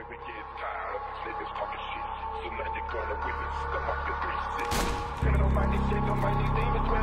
Maybe get tired of these niggas talking shit. So now you're gonna witness the market 360. Criminal minded shit, don't mind demons, my soul. Pray